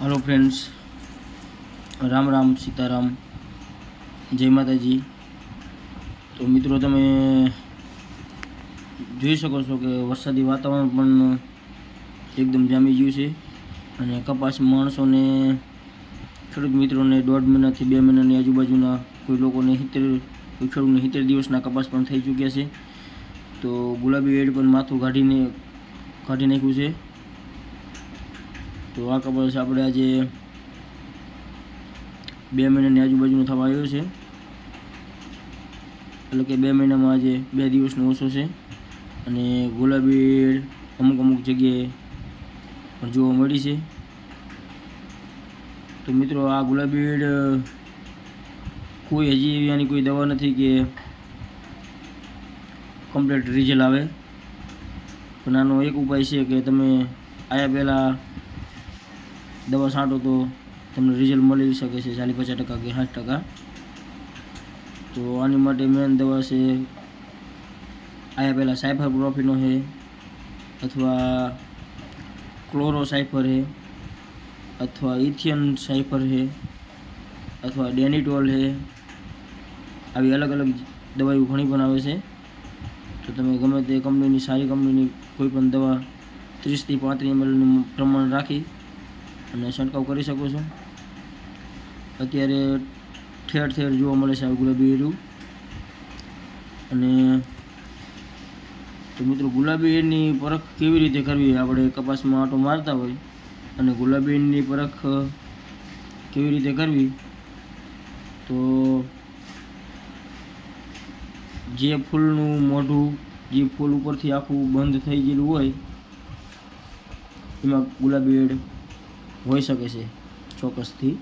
હાલો friends Ram Ram, Sitaram. જય માતાજી. તો મિત્રો, તમે જોઈ શકો છો કે વરસાદી વાતાવરણ પણ એકદમ જામી ગયું છે અને કપાસ માણસોને ખેડૂત મિત્રોને દોઢ મહિનાથી બે મહિનાની આજુબાજુના કોઈ લોકોને સિત્તેર, કોઈ ખેડૂતને સિત્તેર દિવસના કપાસ પણ થઈ ચૂક્યા છે. તો ગુલાબી વેડ પણ માથું કાઢીને, કાઢી નાખ્યું છે. તો આ કપાસ આપણે આજે બે મહિનાની આજુબાજુનો થવા આવ્યો છે. એટલે કે બે મહિનામાં આજે બે દિવસનો ઓછો છે. અને ગુલાબી અમુક અમુક જગ્યાએ પણ જોવા મળી છે. તો મિત્રો આ ગુલાબી કોઈ હજી એવી આની કોઈ દવા નથી કે કમ્પ્લીટ રિઝલ્ટ આવે. પણ આનો એક ઉપાય છે કે તમે આયા પહેલાં દવા છાંટો તો તમને રિઝલ્ટ મળી શકે છે ચાલીસ પચાસ ટકા કે સાઠ ટકા. તો આની માટે મેન દવા છે, આયા પહેલાં સાયફર પ્રોફીનો છે, અથવા ક્લોરો સાયફર છે, અથવા ઇથિયન સાયફર છે, અથવા ડેનિટોલ છે. આવી અલગ અલગ દવાઓ ઘણી પણ આવે છે. તો તમે ગમે તે કંપનીની સારી કંપનીની કોઈ પણ દવા ત્રીસથી પાંત્રીસ એમએલનું પ્રમાણ રાખી અને છંટકાવ કરી શકો છો. અત્યારે ઠેર ઠેર જોવા મળે છે આ ગુલાબી એરું. અને તો મિત્રો ગુલાબી એરની પરખ કેવી રીતે કરવી આપણે કપાસમાં આંટો મારતા હોય અને ગુલાબી એરની પરખ કેવી રીતે કરવી? તો જે ફૂલનું મોઢું, જે ફૂલ ઉપરથી આખું બંધ થઈ ગયેલું હોય, એમાં ગુલાબી વેડ હોઈ શકે છે. ચોક્કસથી.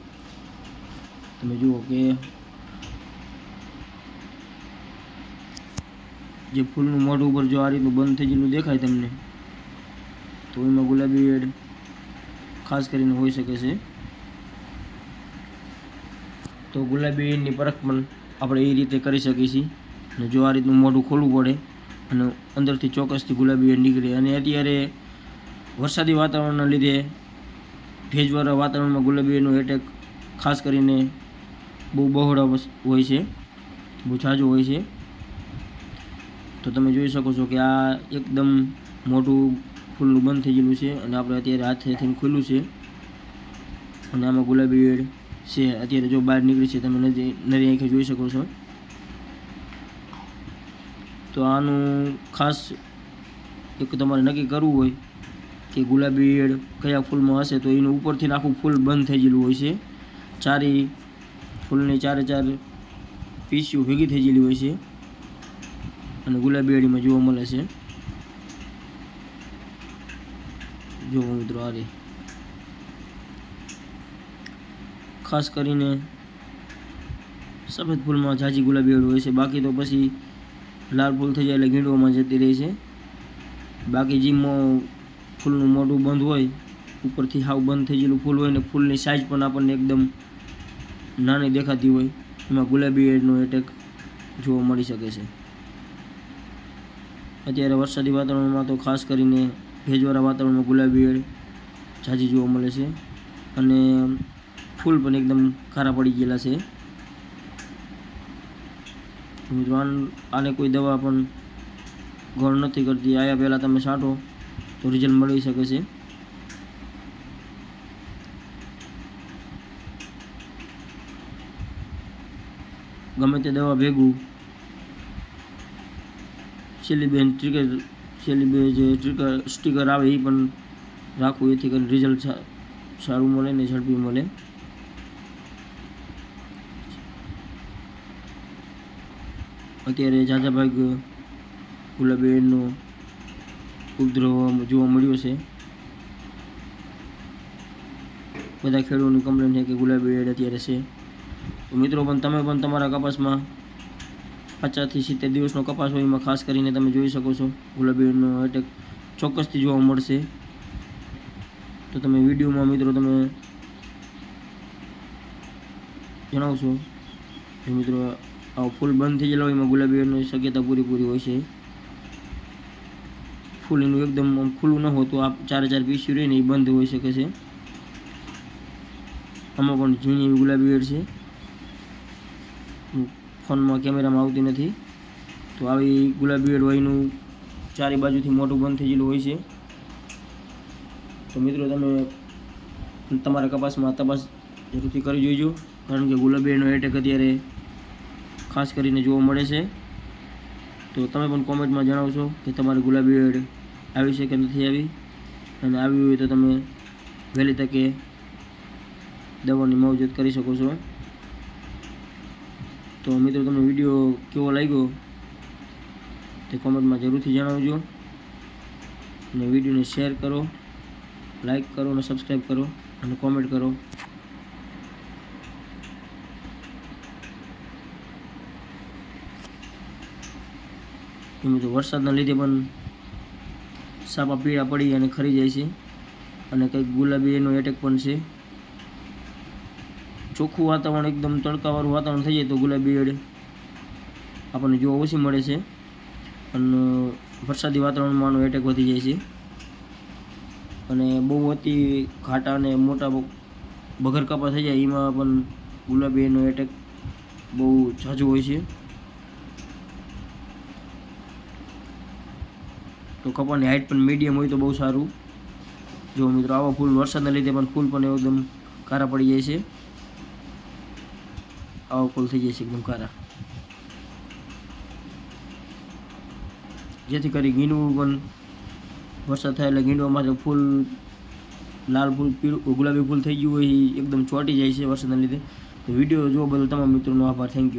તમે જુઓ કે જે ફૂલનું મોઢું ઉપર જો આ રીતનું બંધ થઈ ગયેલું દેખાય તમને, તો એમાં ગુલાબી વેડ ખાસ કરીને હોઈ શકે છે. તો ગુલાબી વેડની પરખ પણ આપણે એ રીતે કરી શકીએ છીએ. અને જો આ રીતનું મોઢું ખોલવું પડે અને અંદરથી ચોક્કસથી ગુલાબી વેડ નીકળે. અને અત્યારે વરસાદી વાતાવરણના લીધે ભેજવાળા વાતાવરણમાં ગુલાબીનો એટેક ખાસ કરીને બહુ બહોળા હોય છે. બહુ ઝાઝો હોય છે. તો તમે જોઈ શકો છો કે આ એકદમ મોટું ફૂલનું બંધ થઈ ગયેલું છે અને આપણે અત્યારે હાથેથી ખુલ્લું છે. અને આમાં ગુલાબી વેડ છે. અત્યારે જો બહાર નીકળી છે તમે નરી નરી આંખે જોઈ શકો છો. તો આનું ખાસ એક તમારે નક્કી કરવું હોય કે ગુલાબી એડ કયા ફૂલમાં હશે તો એનું ઉપરથી આખું ફૂલ બંધ થઈ ગયેલું હોય છે. ચારે ફૂલની ચારે ચાર પીસીઓ ભેગી થઈ ગયેલી હોય છે. અને ગુલાબી એડીમાં જોવા મળે છે. જોવો મિત્રો આ ખાસ કરીને સફેદ ફૂલમાં ઝાઝી ગુલાબી એડ હોય છે. બાકી તો પછી લાલ ફૂલ થઈ જાય એટલે ગીંડવામાં જતી રહે છે. બાકી જીમમાં ફૂલનું મોઢું બંધ હોય, ઉપરથી હાવ બંધ થઈ ગયેલું ફૂલ હોય ને ફૂલની સાઇઝ પણ આપણને એકદમ નાની દેખાતી હોય. એમાં ગુલાબી એડનો એટેક જોવા મળી શકે છે. અત્યારે વરસાદી વાતાવરણમાં તો ખાસ કરીને ભેજવાળા વાતાવરણમાં ગુલાબી એડ ઝાઝી જોવા મળે છે અને ફૂલ પણ એકદમ ખારા પડી ગયેલા છે. આને કોઈ દવા પણ ગણ નથી કરતી. આયા પહેલાં તમે છાંટો. તો રિઝલ્ટ મળી શકે છે. ગમે તે દવા ભેગું. સેલીબેન ટ્રિગર સેલીબે જે ટ્રિગર સ્ટીકર આવે એ પણ રાખવું, એથી કરીને રિઝલ્ટ સારું મળે ને ઝડપી મળે. અત્યારે ઝાઝા ભાગ ગુલાબીનો ઉપદ્રવ જોવા મળ્યો છે. બધા ખેડૂતોની કમ્પ્લેન છે કે ગુલાબી એડ અત્યારે છે. તો મિત્રો પણ તમે પણ તમારા કપાસમાં પચાસથી સિત્તેર દિવસનો કપાસ હોય એમાં ખાસ કરીને તમે જોઈ શકો છો, ગુલાબી એડનો એટેક ચોક્કસથી જોવા મળશે. તો તમે વિડીયોમાં મિત્રો તમે જણાવશો મિત્રો આ ફૂલ બંધ થઈ ગયેલા હોય એમાં ગુલાબી એડની શક્યતા પૂરીપૂરી હોય છે. ફૂલ એનું એકદમ ખુલ્લું ન હોતું. આ ચાર ચાર પીસ્યું રહીને એ બંધ હોઈ શકે છે. આમાં પણ ઝીણી એવી ગુલાબી વેડ છે. ફોનમાં કેમેરામાં આવતી નથી. તો આવી ગુલાબી વેડ હોયનું ચારે બાજુથી મોટું બંધ થઈ ગયેલું હોય છે. તો મિત્રો તમે તમારા કપાસમાં તપાસ જરૂરથી કરી જોઈજો કારણ કે ગુલાબી વેડનો એટેક અત્યારે ખાસ કરીને જોવા મળે છે. તો તમે પણ કોમેન્ટમાં જણાવશો કે તમારી ગુલાબી વેડ આવી છે કે નથી આવી. અને આવી હોય તો તમે વહેલી તકે દવાની માવજત કરી શકો છો. તો મિત્રો, તમને વીડિયો કેવો લાગ્યો? તે કોમેન્ટમાં જરૂરથી જણાવજો. અને વિડીયોને શેર કરો, લાઈક કરો અને સબસ્ક્રાઈબ કરો અને કોમેન્ટ કરો. તો મિત્રો, વરસાદના લીધે પણ સાપા પીળા પડી અને ખરી જાય છે. અને કંઈક ગુલાબી એનો એટેક પણ છે. ચોખ્ખું વાતાવરણ એકદમ તડકાવાળું વાતાવરણ થઈ જાય તો ગુલાબી એડ આપણને જોવા ઓછી મળે છે. અને વરસાદી વાતાવરણમાં આનો એટેક વધી જાય છે. અને બહુ અતિ ઘાટા અને મોટા બગર કપા થઈ જાય, એમાં પણ ગુલાબી એનો એટેક બહુ ઝાઝો હોય છે. તો કપાની હાઇટ પણ મીડિયમ હોય તો બહુ સારું. જો મિત્રો, આવા ફૂલ વરસાદના લીધે પણ ફૂલ પણ એકદમ કારા પડી જાય છે. આવા ફૂલ થઈ જાય છે એકદમ કારા. જેથી કરી ગીંડવું પણ વરસાદ થાય એટલે ગીંડવામાં ફૂલ, લાલ ફૂલ, પીળું, ગુલાબી ફૂલ થઈ ગયું હોય એ એકદમ ચોંટી જાય છે વરસાદના લીધે. તો વીડિયો જોવા બદલ તમામ મિત્રોનો આભાર. Thank you